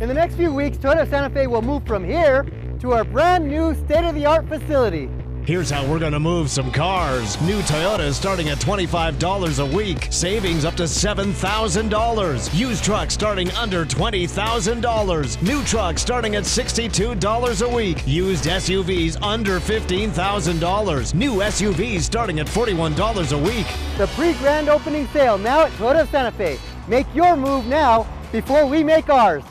In the next few weeks, Toyota Santa Fe will move from here to our brand new state-of-the-art facility. Here's how we're going to move some cars. New Toyotas starting at $25 a week. Savings up to $7,000. Used trucks starting under $20,000. New trucks starting at $62 a week. Used SUVs under $15,000. New SUVs starting at $41 a week. The pre-grand opening sale now at Toyota Santa Fe. Make your move now before we make ours.